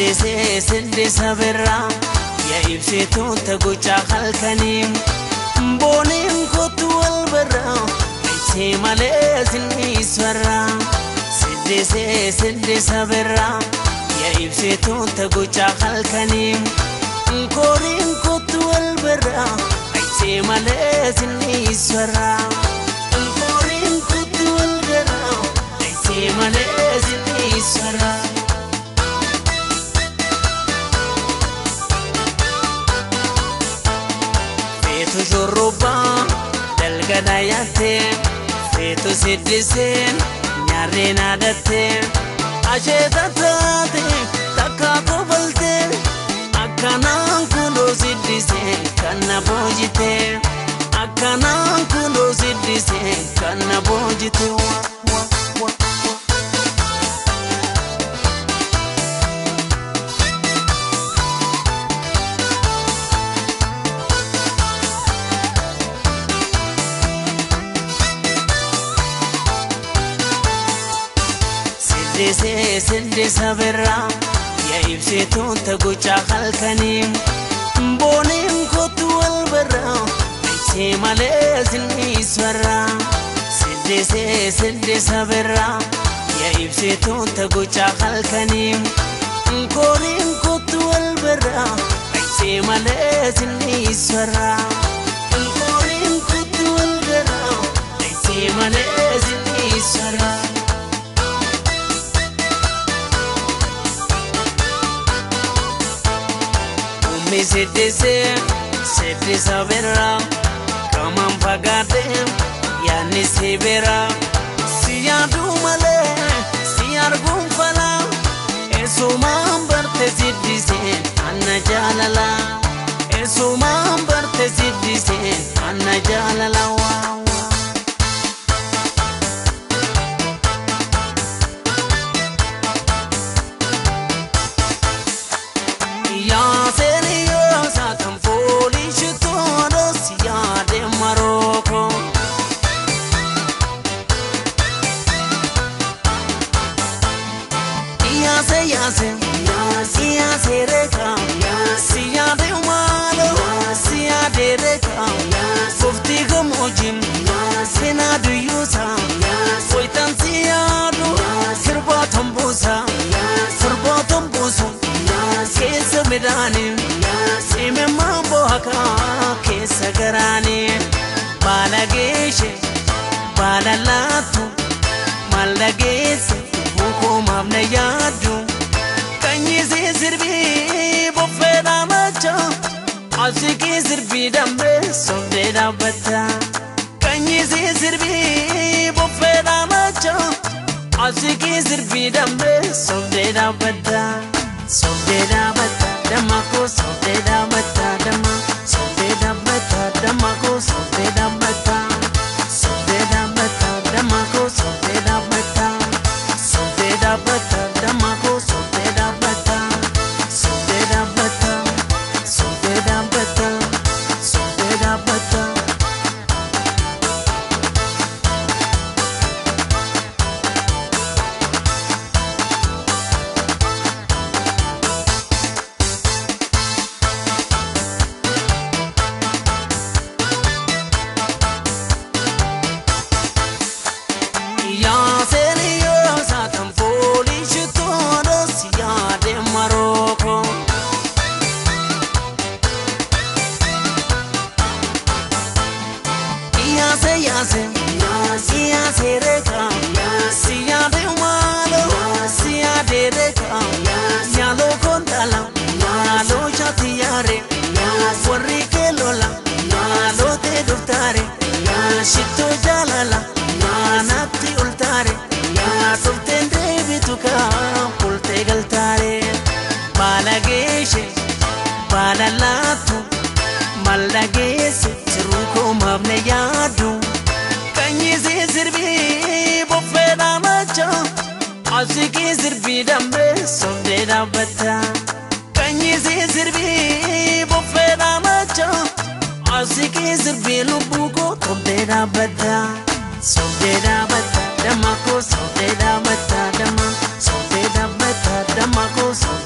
sinde sabirraa yaa ibsituun taguchaa halkanii booniin kootu wal barraa ibsee malee sinni isfarraa sinde sinde sabirraa yaa ibsituun taguchaa halkanii kooriin kootu wal barraa ibsee malee sinni isfarraa kooriin kootu wal barraa ibsee malee sinni yaattee feetu siddiseen nyaarreen aadattee asheeta taate takka kobaltee akkanaan kunoo siddiseen kan na boojitee akkanaan kunoo siddiseen kan na boojitee Siddisa birraa yaa ibsituun taguchaa halkanii booniin kootu wal barraa ibsee malee sinni isfarraa siddisee siddisa birraa yaa ibsituun taguchaa halkanii kooriin kootu wal barraa ibsee malee sinni isfarraa Ummi siddisee siddisa birraa kaman fagaate yaanni si biraa si yaaduu malee si arguun falaa eessumaan barte siddisee anna jaalala eessumaan barte siddisee anna jaalala yaade marooko. Yaase yaase yaase yaase reeka si yaade maalo si yaade reeka fufti gamojin sina duyyuusa foytan si yaadu sirboota mbuusa sirboota mbuusu keessa midhaanii siime maamboo hakaa keessa garaanii baala geeshe baala laatu maal dhageesse hukumaaf na yaaddu kanyisii sirbii boffee dhaamacha asikii sirbii dambee sobdee dhaabbata kanyisii sirbii boffee dhaamacha asikii sirbii dambee sobdee dhaabbata sobdee dhaabbata damma koo sobdee na yaadu kanyisii sirbii boffee dhaamacha asikii sirbii dambee sobdee dhaabbata kanyisii sirbii boffee dhaamacha asikii sirbii lubbuu koo toltee dhaabbata sobdee dhaabbata damma koo sobdee dhaabbata damma sobdee dhaabbata damma koo sobdee.